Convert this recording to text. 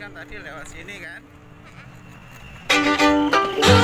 kan tadi lewat sini kan? Mm-hmm.